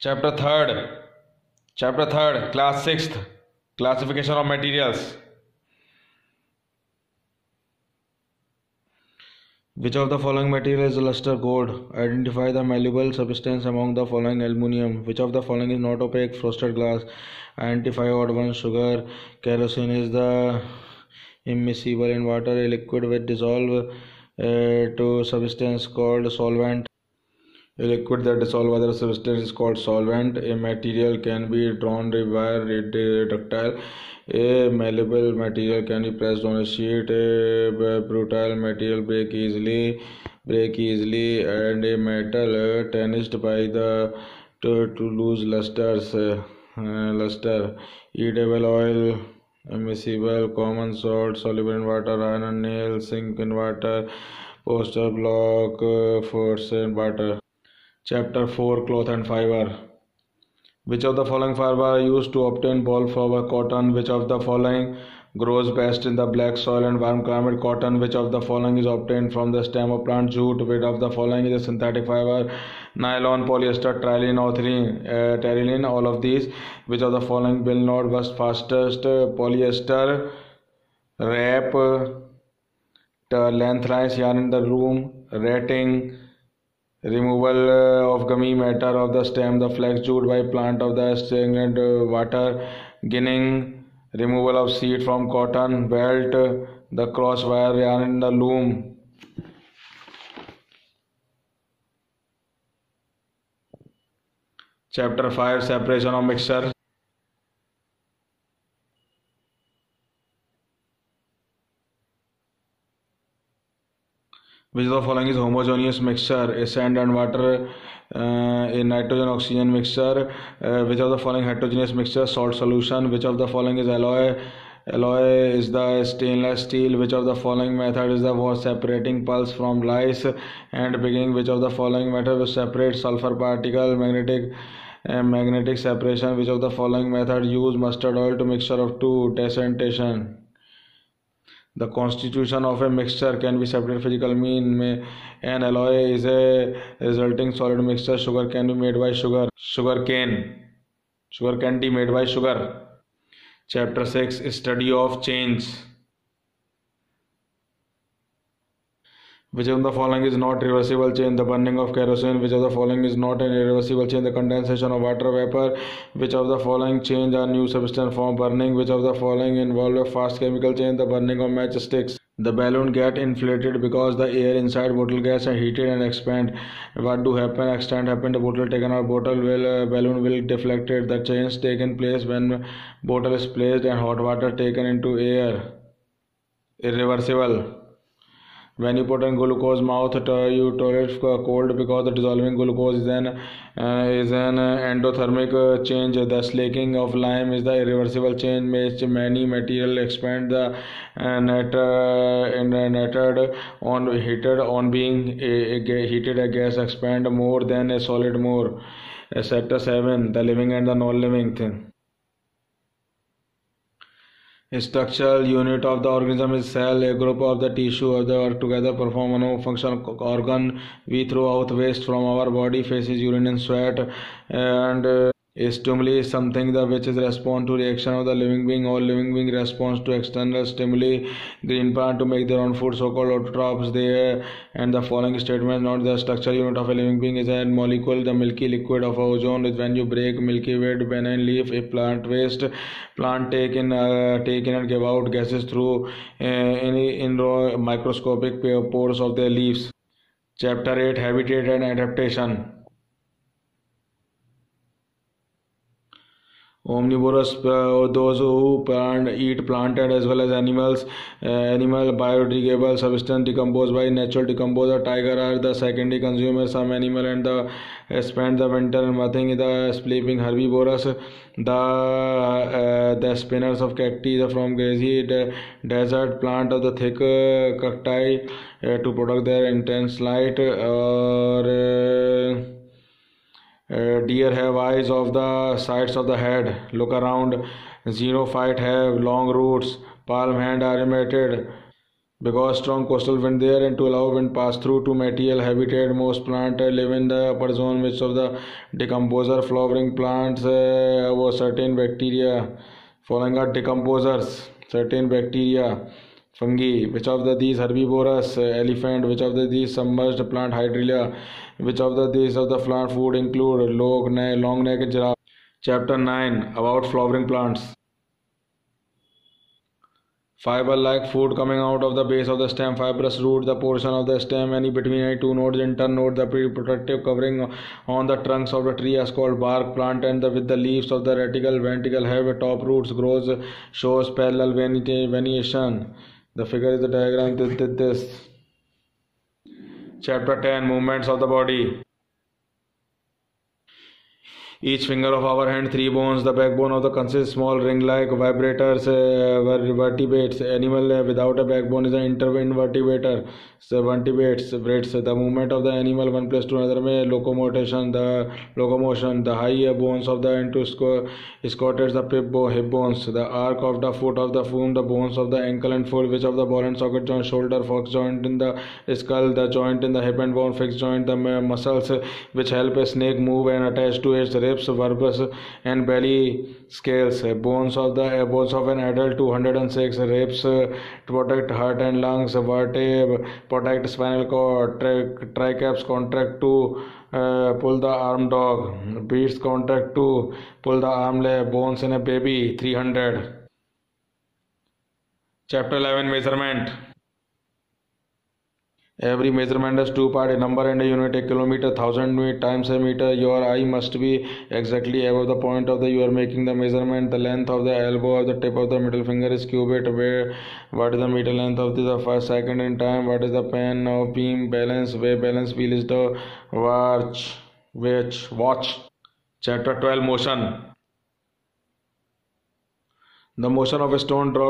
Chapter 3rd. Chapter 3rd. Class 6th. Classification of materials. Which of the following material is luster gold? Identify the malleable substance among the following aluminium. Which of the following is not opaque? Frosted glass. Identify odd one sugar. Kerosene is the immiscible in water, a liquid which dissolve uh, to substance called solvent. A liquid that dissolves other substance is called solvent. A material can be drawn by ductile. A malleable material can be pressed on a sheet. A brittle material break easily, break easily, and a metal tarnished by the to, to lose lusters, uh, luster. Edible oil, immiscible, common salt, soluble in water, iron nail, sink in water, poster block, uh, force in water. Chapter 4 Cloth and Fiber. Which of the following fiber are used to obtain ball flower cotton? Which of the following grows best in the black soil and warm climate? Cotton. Which of the following is obtained from the stem of plant? Jute. Which of the following is a synthetic fiber? Nylon, polyester, trilene, or uh, terylene. All of these. Which of the following will not burst fastest? Polyester, wrap, uh, lengthrise yarn in the room, ratting removal uh, of gummy matter of the stem the flax jute by plant of the stagnant uh, water ginning removal of seed from cotton belt the cross wire yarn in the loom. Chapter 5 separation of mixture which of the following is homogeneous mixture a sand and water uh, a nitrogen oxygen mixture uh, which of the following heterogeneous mixture? Salt solution. Which of the following is alloy? Alloy is the stainless steel. Which of the following method is the for separating pulse from lice and beginning which of the following method will separate sulfur particle magnetic uh, magnetic separation? Which of the following method use mustard oil to mixture of two? Decantation the constitution of a mixture can be separated physical mean an alloy is a resulting solid mixture. Sugar can be made by sugar. Sugar cane. Sugar candy made by sugar. Chapter 6 study of change which of the following is not reversible change the burning of kerosene which of the following is not an irreversible change the condensation of water vapor which of the following change a new substance form? Burning which of the following involve a fast chemical change the burning of matchsticks the balloon get inflated because the air inside bottle gets heated and expand. What do happen? Extent happen. The bottle taken out bottle will uh, balloon will deflected the change taken place when bottle is placed and hot water taken into air. Irreversible when you put in glucose mouth you tolerate cold because the dissolving glucose is an uh, is an endothermic change the slaking of lime is the irreversible change which many material expand the uh, net uh, netted on heated on being a, a, heated a gas expand more than a solid more sector 7 the living and the non-living thing a structural unit of the organism is cell. A group of the tissue of the work together perform a functional organ. We throw out waste from our body, faces, urine and sweat, and uh, stimuli is something that which is response to reaction of the living being or living being response to external stimuli. Green plant to make their own food, so-called autotrophs. They and the following statement not the structural unit of a living being is a molecule, the milky liquid of ozone. Is when you break milky way banana leaf, a plant waste, plant take in uh, take in and give out gases through uh, any in microscopic pores of their leaves. Chapter 8 Habitat and Adaptation omnivorous uh, those who plant eat planted as well as animals uh, animal biodegradable substance decomposed by natural decomposer tiger are the secondary consumers. Some animal and the uh, spend the winter nothing the sleeping herbivorous. The uh, the spinners of cacti from grassy desert plant of the thick uh, cacti uh, to produce their intense light or uh, deer have eyes of the sides of the head. Look around. Xerophyte have long roots. Palm hand are imitated. because strong coastal wind there and to allow wind pass through to material habitat most plants live in the upper zone which of the decomposer flowering plants uh, certain bacteria following are decomposers certain bacteria fungi which of the these herbivorous elephant which of the these submerged plant hydrilla which of the these of the plant food include लोग ने long neck giraffe chapter nine about flowering plants fibre like food coming out of the base of the stem fibrous root the portion of the stem any between any two node inter turn node the pre protective covering on the trunks of the tree is called bark plant and with the leaves of the reticulate वेंटिकल have tap roots grows shows parallel venation veiny, The figure is the diagram. This, this. Chapter 10 Movements of the body. Each finger of our hand, three bones. The backbone of the consists small ring-like vibrators, uh, vertebrates. Animal uh, without a backbone is an invertebrator. So vertebrates, brates. The movement of the animal one place to another may locomotion. The locomotion. The high bones of the escorted the hip, hip bones. The arc of the foot of the foot. The bones of the ankle and foot, which of the ball and socket joint, shoulder, fox joint in the skull, the joint in the hip and bone, fixed joint, the muscles which help a snake move and attach to its ribs vertebrae and belly scales bones of the bones of an adult two hundred and six ribs to protect heart and lungs vertebrae protect spinal को triceps contract to pull the arm dog beats contract to pull the arm leg bones in a baby three hundred chapter eleven measurement Every measurement has two parts, a number and a unit. A kilometer, thousand times a meter. Your eye must be exactly above the point of the you are making the measurement. The length of the elbow of the tip of the middle finger is cubit. Where what is the meter length of the first second in time? What is the pen of beam balance? Where balance wheel is the watch. Which watch. Chapter 12 Motion. The motion of a stone drop